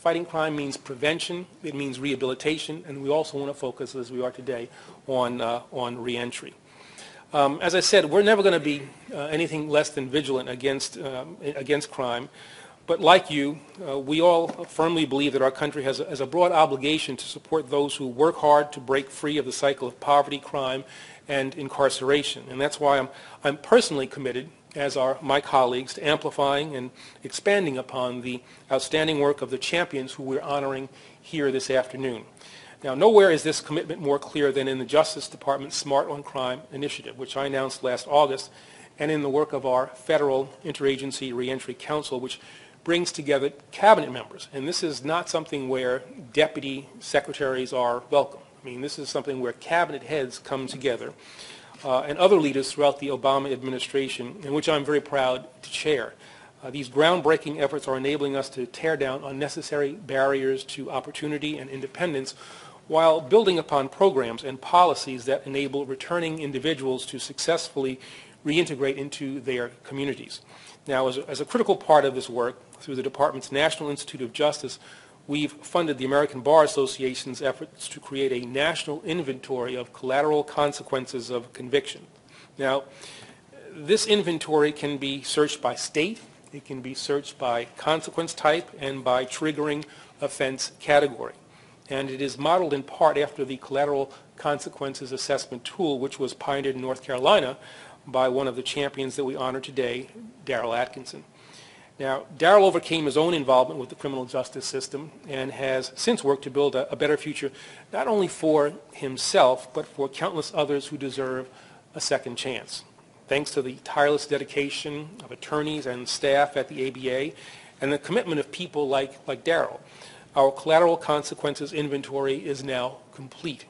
Fighting crime means prevention, it means rehabilitation, and we also want to focus, as we are today, on, uh, on reentry. Um, as I said, we're never going to be uh, anything less than vigilant against, um, against crime. But like you, uh, we all firmly believe that our country has a, has a, broad obligation to support those who work hard to break free of the cycle of poverty, crime, and incarceration. And that's why I'm, I'm personally committed as are my colleagues, to amplifying and expanding upon the outstanding work of the champions who we're honoring here this afternoon. Now, nowhere is this commitment more clear than in the Justice Department's Smart on Crime initiative, which I announced last August, and in the work of our Federal Interagency Reentry Council, which brings together cabinet members. And this is not something where deputy secretaries are welcome. I mean, this is something where cabinet heads come together uh, and other leaders throughout the Obama administration, in which I'm very proud to chair. Uh, these groundbreaking efforts are enabling us to tear down unnecessary barriers to opportunity and independence while building upon programs and policies that enable returning individuals to successfully reintegrate into their communities. Now, as a, as a critical part of this work, through the Department's National Institute of Justice, we've funded the American Bar Association's efforts to create a national inventory of collateral consequences of conviction. Now, this inventory can be searched by state, it can be searched by consequence type, and by triggering offense category. And it is modeled in part after the collateral consequences assessment tool, which was pioneered in North Carolina by one of the champions that we honor today, Daryl Atkinson. Now, Daryl overcame his own involvement with the criminal justice system and has since worked to build a, a, better future, not only for himself, but for countless others who deserve a second chance. Thanks to the tireless dedication of attorneys and staff at the ABA and the commitment of people like, like Daryl, our collateral consequences inventory is now complete.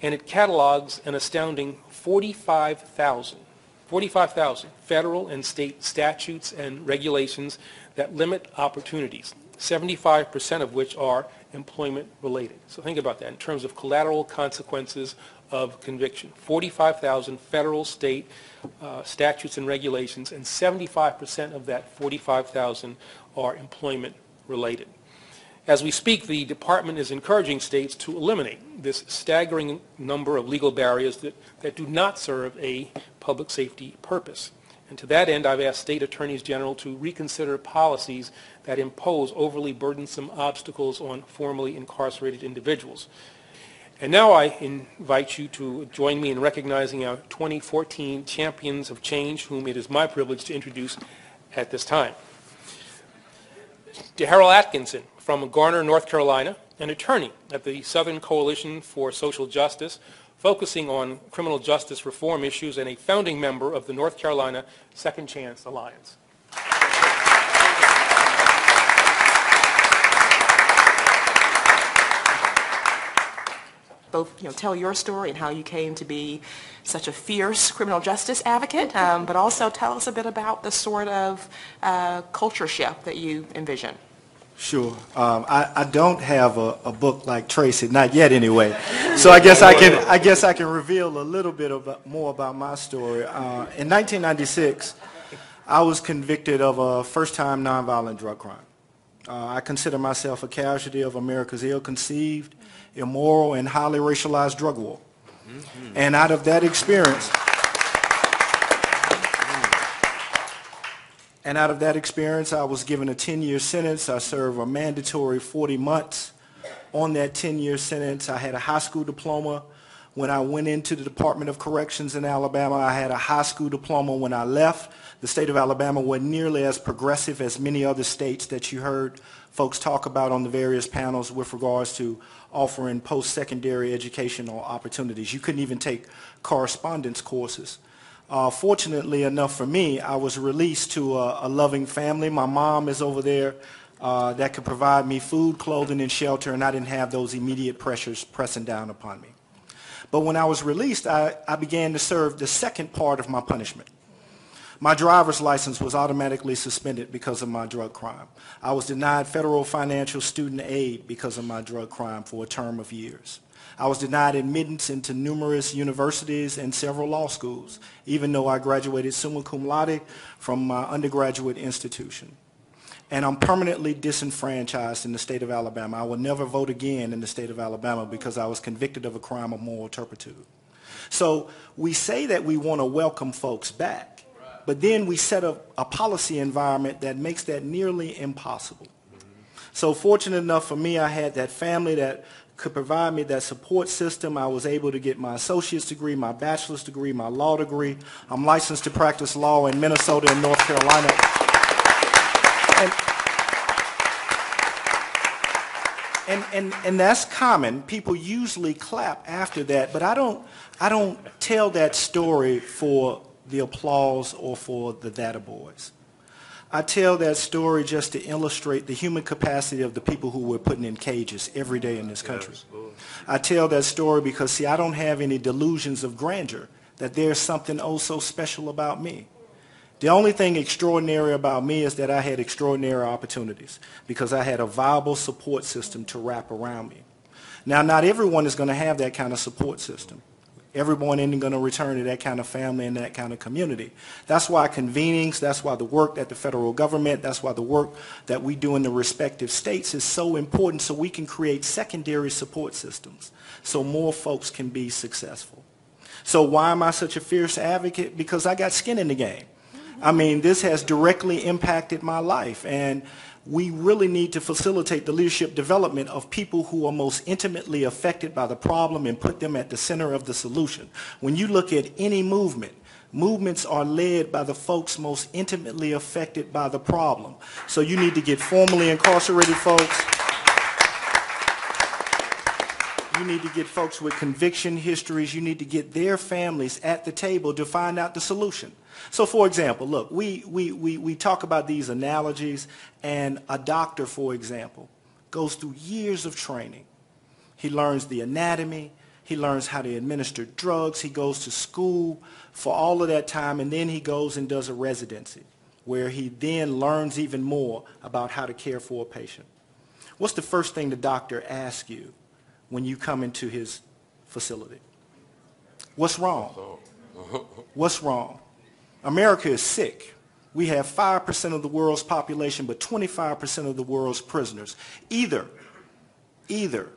And it catalogs an astounding 45,000 45,000 federal and state statutes and regulations that limit opportunities, 75% of which are employment related. So think about that in terms of collateral consequences of conviction. 45,000 federal, state uh, statutes and regulations, and 75% of that 45,000 are employment related. As we speak, the department is encouraging states to eliminate this staggering number of legal barriers that, that do not serve a public safety purpose. And to that end, I've asked state attorneys general to reconsider policies that impose overly burdensome obstacles on formerly incarcerated individuals. And now I invite you to join me in recognizing our 2014 Champions of Change, whom it is my privilege to introduce at this time. Daryl Atkinson from Garner, North Carolina, an attorney at the Southern Coalition for Social Justice, focusing on criminal justice reform issues and a founding member of the North Carolina Second Chance Alliance. both you know, tell your story and how you came to be such a fierce criminal justice advocate, um, but also tell us a bit about the sort of uh, culture shift that you envision. Sure. Um, I, I don't have a, a, book like Tracy, not yet anyway. So I guess I can I guess I can reveal a little bit about, more about my story. Uh, in 1996, I was convicted of a first-time nonviolent drug crime. Uh, I consider myself a casualty of America's ill-conceived, immoral, and highly racialized drug war. And out of that experience, And out of that experience, I was given a 10-year sentence. I served a mandatory 40 months. On that 10-year sentence, I had a high school diploma. When I went into the Department of Corrections in Alabama, I had a high school diploma. When I left, the state of Alabama wasn't nearly as progressive as many other states that you heard folks talk about on the various panels with regards to offering post-secondary educational opportunities. You couldn't even take correspondence courses. Uh, fortunately enough for me, I was released to a, a loving family. My mom is over there uh, that could provide me food, clothing, and shelter, and I didn't have those immediate pressures pressing down upon me. But when I was released, I, I began to serve the second part of my punishment. My driver's license was automatically suspended because of my drug crime. I was denied federal financial student aid because of my drug crime for a term of years. I was denied admittance into numerous universities and several law schools, even though I graduated summa cum laude from my undergraduate institution. and I'm permanently disenfranchised in the state of Alabama. I will never vote again in the state of Alabama because I was convicted of a crime of moral turpitude. So we say that we want to welcome folks back, but then we set up a policy environment that makes that nearly impossible. So fortunate enough for me, I had that family that could provide me that support system. I was able to get my associate's degree, my bachelor's degree, my law degree. I'm licensed to practice law in Minnesota and North Carolina. And, and, and, and that's common. People usually clap after that, but I don't, I don't tell that story for the applause or for the data boys. I tell that story just to illustrate the human capacity of the people who we're putting in cages every day in this country. I tell that story because, see, I don't have any delusions of grandeur, that there's something oh so special about me. The only thing extraordinary about me is that I had extraordinary opportunities because I had a viable support system to wrap around me. Now, not everyone is going to have that kind of support system. Everyone isn't going to return to that kind of family and that kind of community. That's why convenings, that's why the work that the federal government, that's why the work that we do in the respective states is so important so we can create secondary support systems so more folks can be successful. So why am I such a fierce advocate? Because I got skin in the game. I mean, this has directly impacted my life. And we really need to facilitate the leadership development of people who are most intimately affected by the problem and put them at the center of the solution. When you look at any movement, movements are led by the folks most intimately affected by the problem. So you need to get formally incarcerated folks. You need to get folks with conviction histories. You need to get their families at the table to find out the solution. So for example, look, we, we, we, we talk about these analogies, and a doctor, for example, goes through years of training. He learns the anatomy. He learns how to administer drugs. He goes to school for all of that time, and then he goes and does a residency where he then learns even more about how to care for a patient. What's the first thing the doctor asks you when you come into his facility? What's wrong? What's wrong? America is sick. We have 5% of the world's population, but 25% of the world's prisoners. Either, either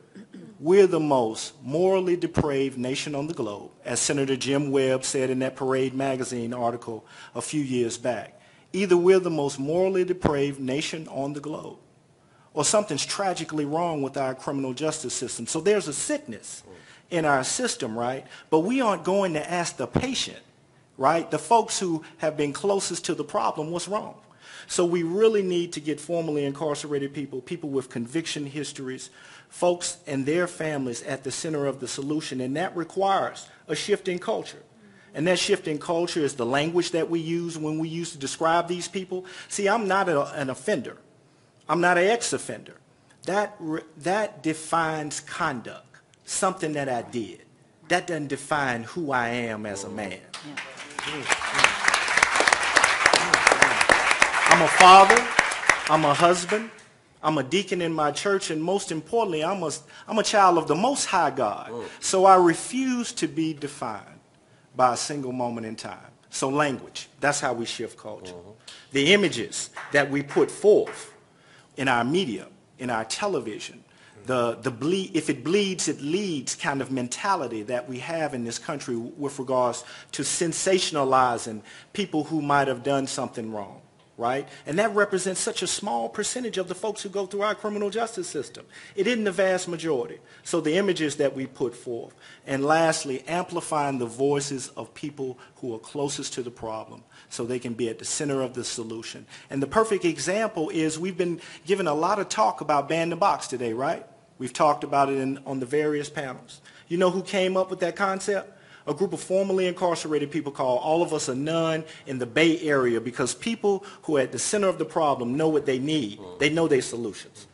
we're the most morally depraved nation on the globe, as Senator Jim Webb said in that Parade magazine article a few years back. Either we're the most morally depraved nation on the globe, or something's tragically wrong with our criminal justice system. So there's a sickness in our system, right? But we aren't going to ask the patient, right? The folks who have been closest to the problem, what's wrong? So we really need to get formerly incarcerated people, people with conviction histories, folks and their families at the center of the solution, and that requires a shift in culture. And that shift in culture is the language that we use when we use to describe these people. See, I'm not a, an offender. I'm not an ex-offender. That, that defines conduct, something that I did. That doesn't define who I am as a man. I'm a father. I'm a husband. I'm a deacon in my church, and most importantly, I'm a, I'm a child of the Most High God. So I refuse to be defined by a single moment in time. So language, that's how we shift culture. Mm-hmm. The images that we put forth in our media, in our television, the, the bleed, if it bleeds, it leads kind of mentality that we have in this country with regards to sensationalizing people who might have done something wrong, right? And that represents such a small percentage of the folks who go through our criminal justice system. It isn't the vast majority. So the images that we put forth. And lastly, amplifying the voices of people who are closest to the problem so they can be at the center of the solution. And the perfect example is we've been given a lot of talk about ban the box today, right? We've talked about it in, on the various panels. You know who came up with that concept? A group of formerly incarcerated people called All of Us or None in the Bay Area because people who are at the center of the problem know what they need. They know their solutions.